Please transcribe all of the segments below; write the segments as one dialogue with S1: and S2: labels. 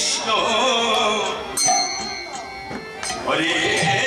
S1: Krishna. Hare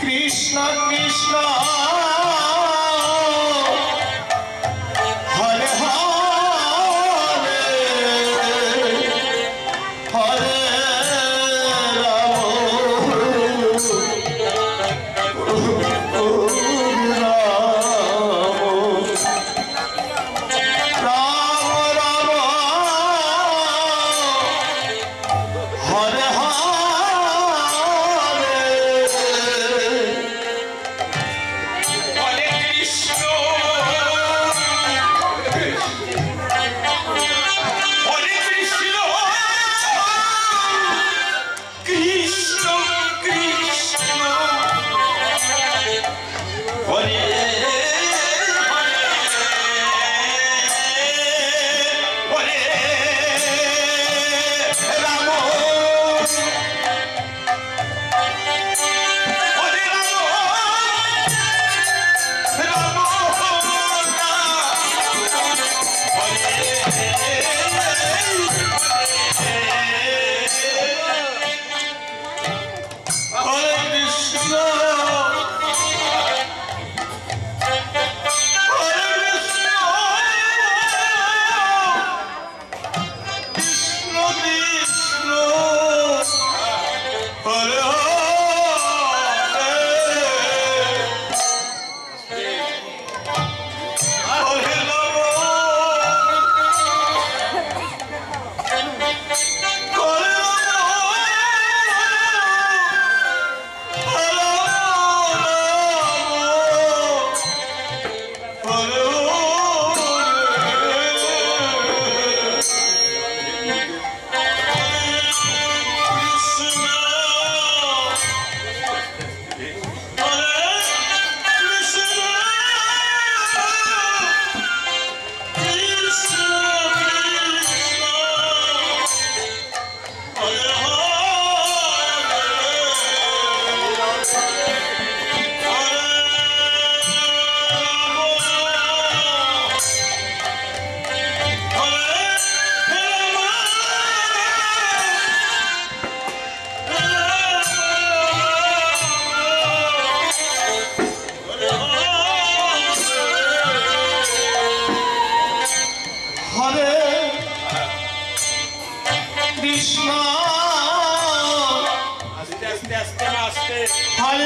S2: Krishna Krishna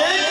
S2: Hare